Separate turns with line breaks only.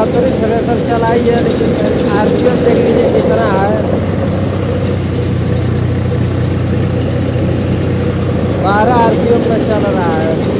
Khatri thresher चलाई है लेकिन आर पी एम देख लीजिए कितना है। बारह आर पी एम में चल रहा है।